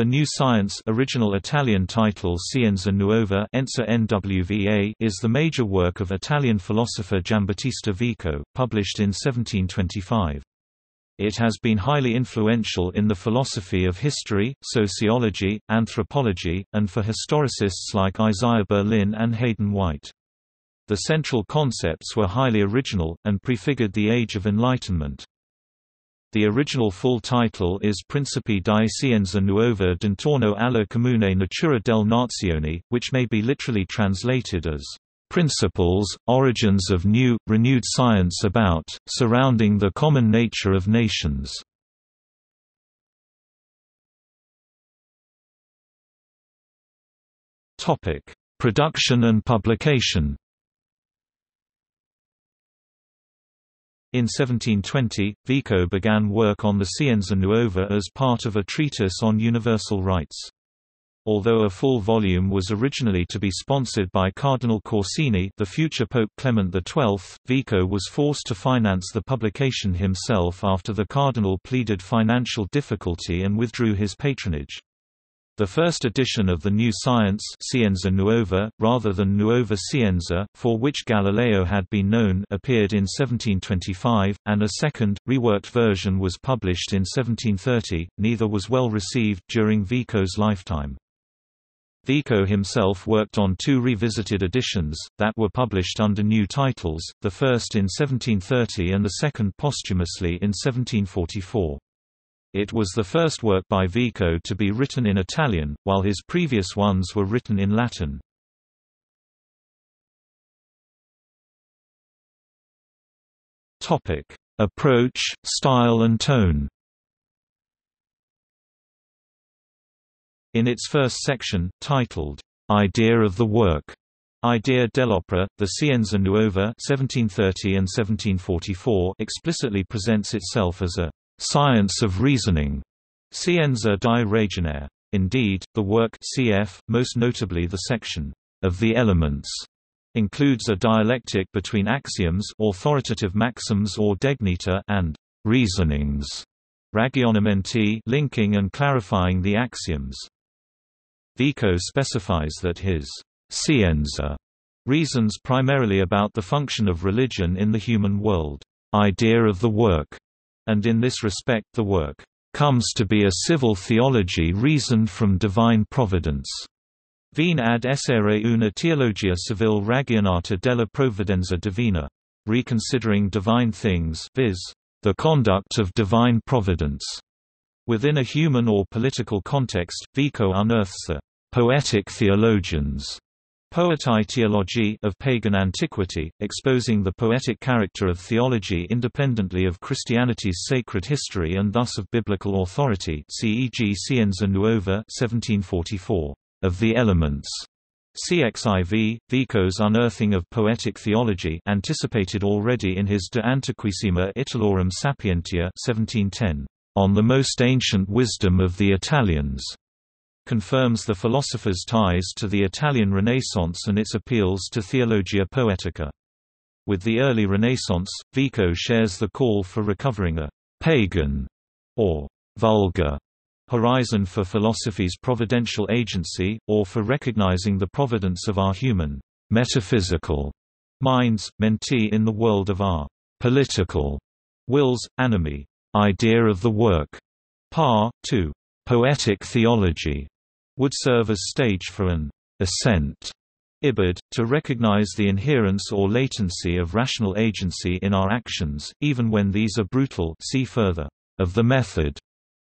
The New Science original Italian title Scienza Nuova NWVA is the major work of Italian philosopher Giambattista Vico, published in 1725. It has been highly influential in the philosophy of history, sociology, anthropology, and for historicists like Isaiah Berlin and Hayden White. The central concepts were highly original, and prefigured the Age of Enlightenment. The original full title is Principi di Scienza Nuova d'intorno alla comune natura del nazione, which may be literally translated as Principles, Origins of New, Renewed Science About, Surrounding the Common Nature of Nations. Production and publication In 1720, Vico began work on the Scienza Nuova as part of a treatise on universal rights. Although a full volume was originally to be sponsored by Cardinal Corsini the future Pope Clement XII, Vico was forced to finance the publication himself after the cardinal pleaded financial difficulty and withdrew his patronage. The first edition of the New Science Scienza Nuova, rather than Nuova Scienza, for which Galileo had been known appeared in 1725, and a second, reworked version was published in 1730, neither was well received during Vico's lifetime. Vico himself worked on two revisited editions, that were published under new titles, the first in 1730 and the second posthumously in 1744. It was the first work by Vico to be written in Italian, while his previous ones were written in Latin. Topic: Approach, style and tone. In its first section, titled Idea of the Work, Idea dell'opera, the Scienza Nuova 1730 and 1744 explicitly presents itself as a Science of Reasoning, Scienza di Ragionare. Indeed, the work cf, most notably the section of the elements, includes a dialectic between axioms authoritative maxims or degnita and reasonings ragionamenti linking and clarifying the axioms. Vico specifies that his scienza reasons primarily about the function of religion in the human world, idea of the work, and in this respect the work comes to be a civil theology reasoned from divine providence. Vien ad essere una teologia civile ragionata della provvidenza divina. Reconsidering divine things viz. the conduct of divine providence. Within a human or political context, Vico unearths the poetic theologians Poetae theology of pagan antiquity, exposing the poetic character of theology independently of Christianity's sacred history and thus of biblical authority CEG Scienza Nuova 1744. Of the Elements. CXIV, Vico's unearthing of poetic theology anticipated already in his De Antiquissima Italorum Sapientia 1710, on the most ancient wisdom of the Italians confirms the philosopher's ties to the Italian Renaissance and its appeals to Theologia Poetica. With the early Renaissance, Vico shares the call for recovering a «pagan» or «vulgar» horizon for philosophy's providential agency, or for recognizing the providence of our human metaphysical minds, menti in the world of our political wills, animi, idea of the work, par, to poetic theology, would serve as stage for an assent ibid, to recognize the inherence or latency of rational agency in our actions, even when these are brutal see further, of the method,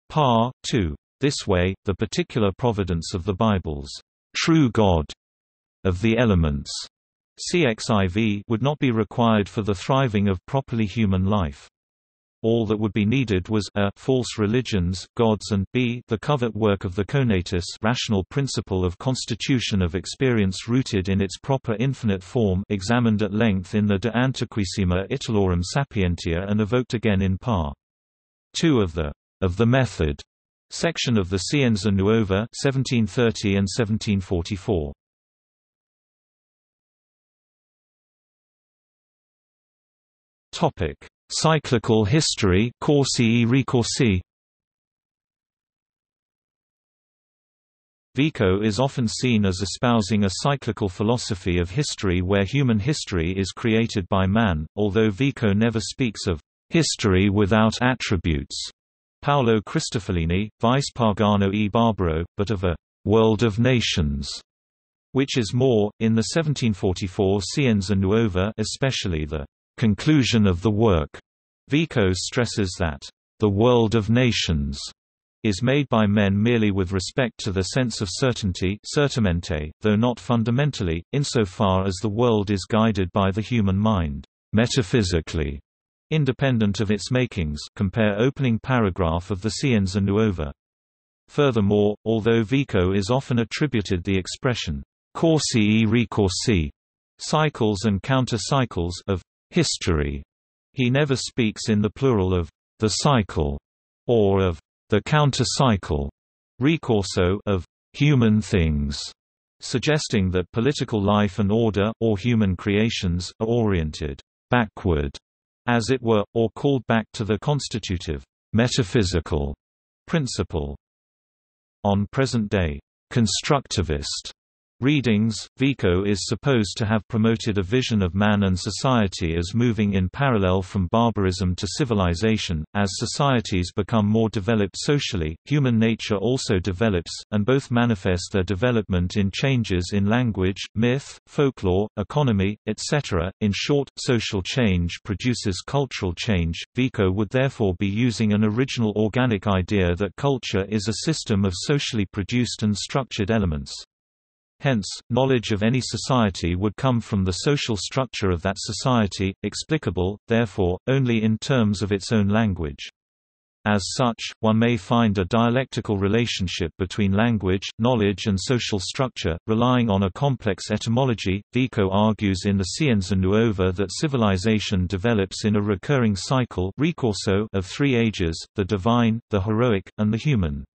par. 2. This way, the particular providence of the Bible's true God of the elements CXIV would not be required for the thriving of properly human life. All that would be needed was a false religions, gods and b the covert work of the conatus rational principle of constitution of experience rooted in its proper infinite form examined at length in the De Antiquissima Italorum Sapientia and evoked again in par. 2 of the of the method section of the Scienza Nuova 1730 and 1744. Topic Cyclical history Corsi e ricorsi Vico is often seen as espousing a cyclical philosophy of history where human history is created by man, although Vico never speaks of history without attributes. Paolo Cristofolini, Vico Pagano e Barbaro, but of a world of nations, which is more, in the 1744 Scienza Nuova especially the conclusion of the work. Vico stresses that the world of nations is made by men merely with respect to the sense of certainty certamente, though not fundamentally, insofar as the world is guided by the human mind, metaphysically, independent of its makings compare opening paragraph of the Scienza Nuova. Furthermore, although Vico is often attributed the expression, corsi e ricorsi, cycles and counter-cycles of history, he never speaks in the plural of the cycle, or of the counter-cycle ricorso of human things, suggesting that political life and order or human creations are oriented backward, as it were, or called back to the constitutive metaphysical principle. On present-day constructivist Readings, Vico is supposed to have promoted a vision of man and society as moving in parallel from barbarism to civilization. As societies become more developed socially, human nature also develops, and both manifest their development in changes in language, myth, folklore, economy, etc. In short, social change produces cultural change. Vico would therefore be using an original organic idea that culture is a system of socially produced and structured elements. Hence, knowledge of any society would come from the social structure of that society, explicable, therefore, only in terms of its own language. As such, one may find a dialectical relationship between language, knowledge and social structure, relying on a complex etymology. Vico argues in the Scienza Nuova that civilization develops in a recurring cycle of three ages, the divine, the heroic, and the human.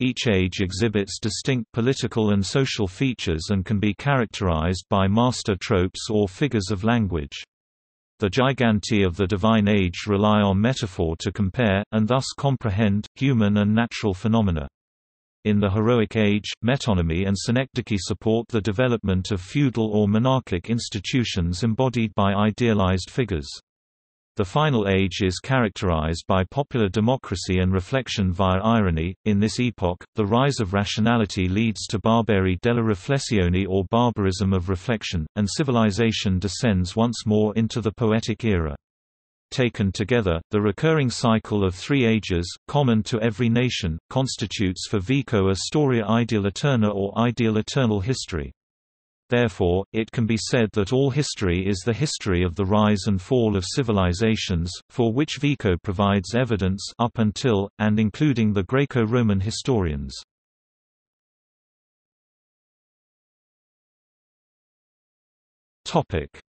Each age exhibits distinct political and social features and can be characterized by master tropes or figures of language. The giganti of the Divine Age rely on metaphor to compare, and thus comprehend, human and natural phenomena. In the Heroic Age, metonymy and synecdoche support the development of feudal or monarchic institutions embodied by idealized figures. The final age is characterized by popular democracy and reflection via irony. In this epoch, the rise of rationality leads to barbari della riflessione or barbarism of reflection, and civilization descends once more into the poetic era. Taken together, the recurring cycle of three ages, common to every nation, constitutes for Vico a storia ideal eterna or ideal eternal history. Therefore, it can be said that all history is the history of the rise and fall of civilizations, for which Vico provides evidence up until, and including the Greco-Roman historians.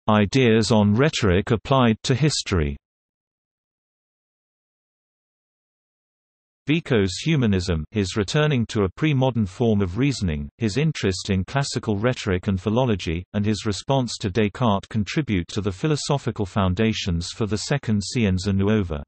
Ideas on rhetoric applied to history Vico's humanism his returning to a pre-modern form of reasoning, his interest in classical rhetoric and philology, and his response to Descartes contribute to the philosophical foundations for the second Scienza Nuova.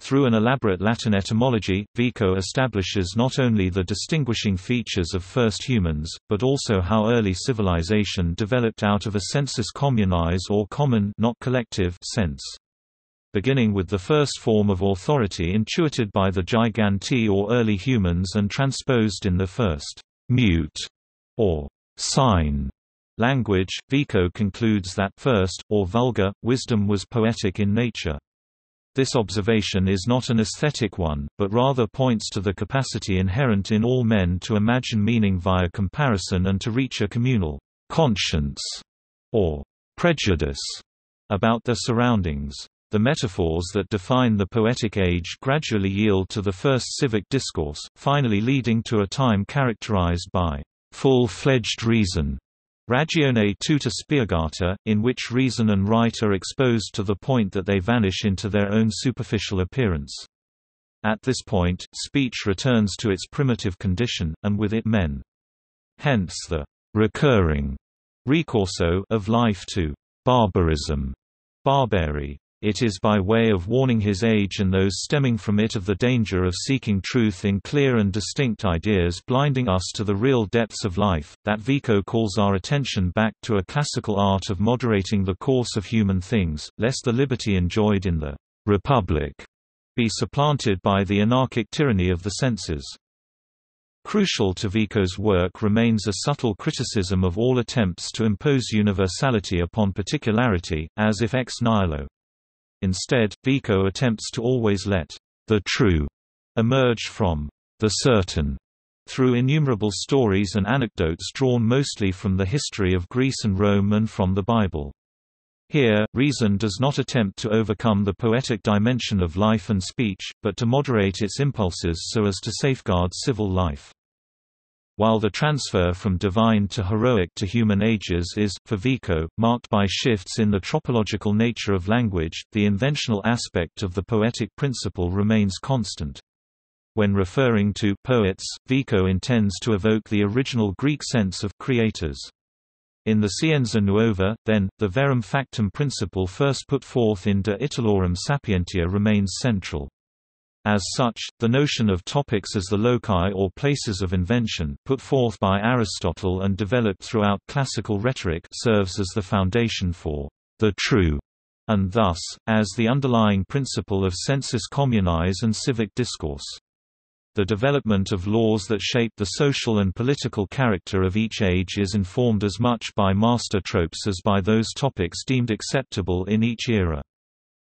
Through an elaborate Latin etymology, Vico establishes not only the distinguishing features of first humans, but also how early civilization developed out of a sensus communis or common not collective sense beginning with the first form of authority intuited by the giganti or early humans and transposed in the first mute or sign language. Vico concludes that first, or vulgar, wisdom was poetic in nature. This observation is not an aesthetic one, but rather points to the capacity inherent in all men to imagine meaning via comparison and to reach a communal conscience or prejudice about their surroundings. The metaphors that define the poetic age gradually yield to the first civic discourse, finally leading to a time characterized by full-fledged reason, ragione tutta spiegata, in which reason and right are exposed to the point that they vanish into their own superficial appearance. At this point, speech returns to its primitive condition, and with it men. Hence the recurring ricorso of life to barbarism, barbarie. It is by way of warning his age and those stemming from it of the danger of seeking truth in clear and distinct ideas blinding us to the real depths of life, that Vico calls our attention back to a classical art of moderating the course of human things, lest the liberty enjoyed in the «republic» be supplanted by the anarchic tyranny of the senses. Crucial to Vico's work remains a subtle criticism of all attempts to impose universality upon particularity, as if ex nihilo. Instead, Vico attempts to always let the true emerge from the certain through innumerable stories and anecdotes drawn mostly from the history of Greece and Rome and from the Bible. Here, reason does not attempt to overcome the poetic dimension of life and speech, but to moderate its impulses so as to safeguard civil life. While the transfer from divine to heroic to human ages is, for Vico, marked by shifts in the tropological nature of language, the inventional aspect of the poetic principle remains constant. When referring to poets, Vico intends to evoke the original Greek sense of creators. In the Scienza Nuova, then, the verum factum principle first put forth in De Italorum Sapientia remains central. As such, the notion of topics as the loci or places of invention put forth by Aristotle and developed throughout classical rhetoric serves as the foundation for the true, and thus, as the underlying principle of sensus communis and civic discourse. The development of laws that shape the social and political character of each age is informed as much by master tropes as by those topics deemed acceptable in each era.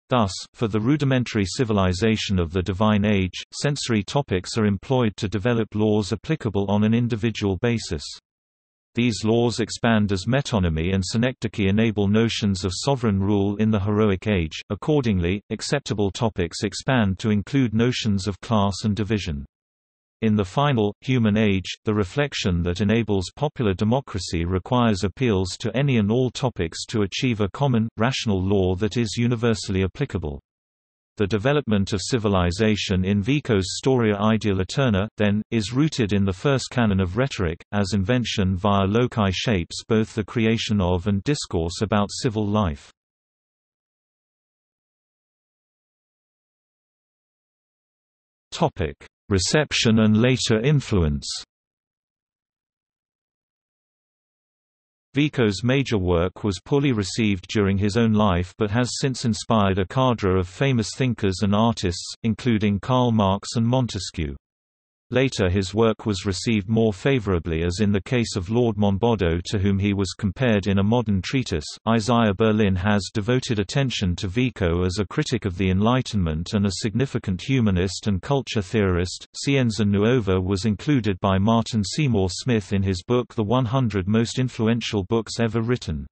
Thus, for the rudimentary civilization of the Divine Age, sensory topics are employed to develop laws applicable on an individual basis. These laws expand as metonymy and synecdoche enable notions of sovereign rule in the heroic age. Accordingly, acceptable topics expand to include notions of class and division. In the final, human age, the reflection that enables popular democracy requires appeals to any and all topics to achieve a common, rational law that is universally applicable. The development of civilization in Vico's Storia Ideal Eterna, then, is rooted in the first canon of rhetoric, as invention via loci shapes both the creation of and discourse about civil life. Topic: Reception and later influence Vico's major work was poorly received during his own life but has since inspired a cadre of famous thinkers and artists, including Karl Marx and Montesquieu. Later his work was received more favorably as in the case of Lord Monboddo to whom he was compared in a modern treatise. Isaiah Berlin has devoted attention to Vico as a critic of the Enlightenment and a significant humanist and culture theorist. Scienza Nuova was included by Martin Seymour Smith in his book The 100 Most Influential Books Ever Written.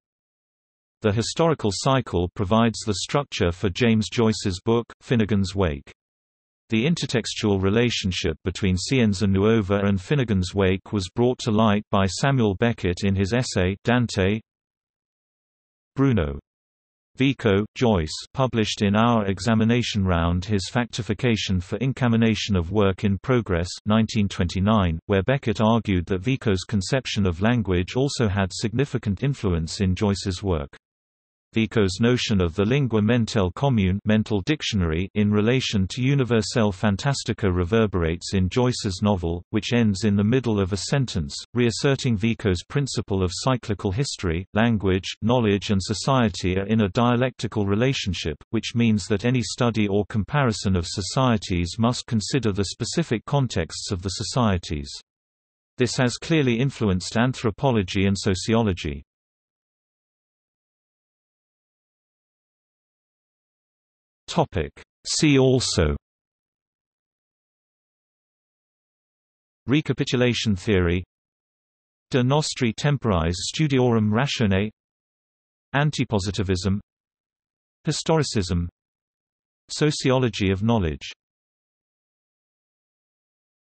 The historical cycle provides the structure for James Joyce's book, Finnegans Wake. The intertextual relationship between Scienza Nuova and Finnegans Wake was brought to light by Samuel Beckett in his essay Dante Bruno. Vico, Joyce published in Our Exagmination Round his Factification for Incamination of Work in Progress 1929, where Beckett argued that Vico's conception of language also had significant influence in Joyce's work. Vico's notion of the lingua mental commune mental dictionary in relation to universelle fantastica reverberates in Joyce's novel, which ends in the middle of a sentence, reasserting Vico's principle of cyclical history, language, knowledge and society are in a dialectical relationship, which means that any study or comparison of societies must consider the specific contexts of the societies. This has clearly influenced anthropology and sociology. Topic. See also Recapitulation theory De nostri temporis studiorum ratione Antipositivism Historicism Sociology of knowledge